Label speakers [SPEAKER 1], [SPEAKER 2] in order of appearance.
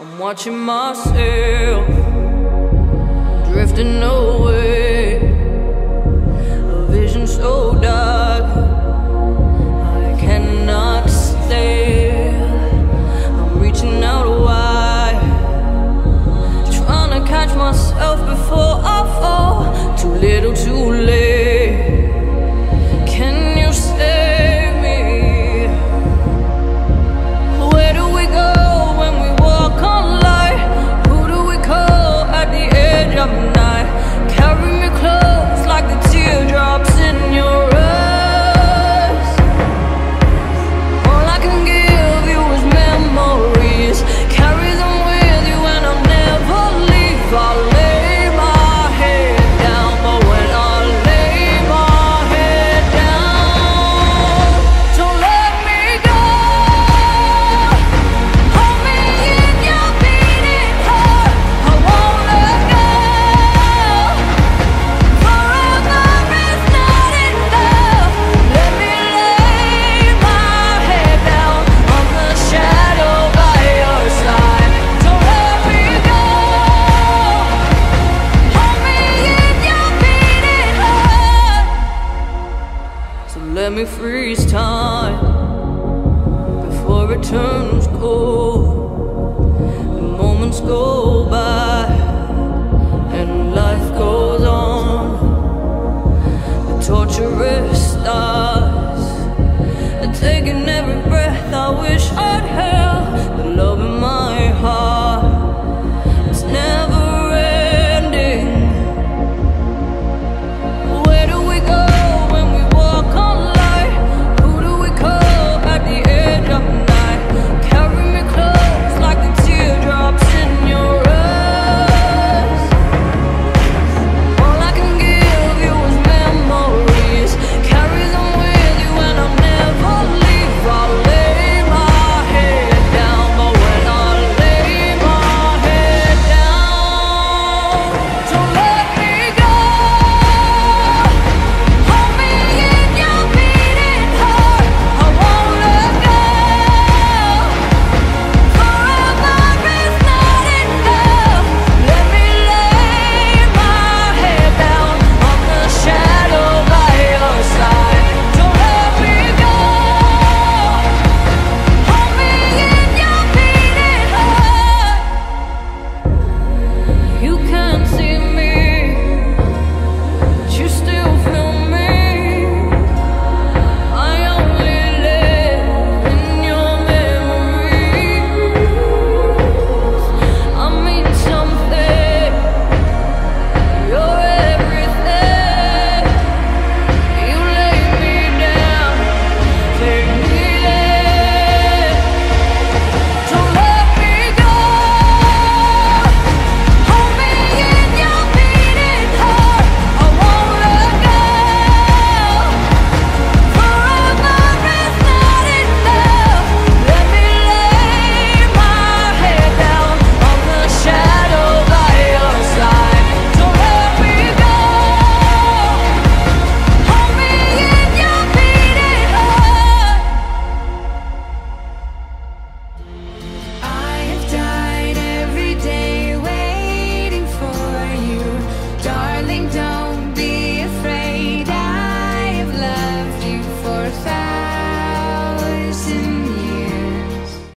[SPEAKER 1] I'm watching myself drifting away. A vision so dark, me freeze time before it turns cold. The moments go by and life goes on. The torturous is.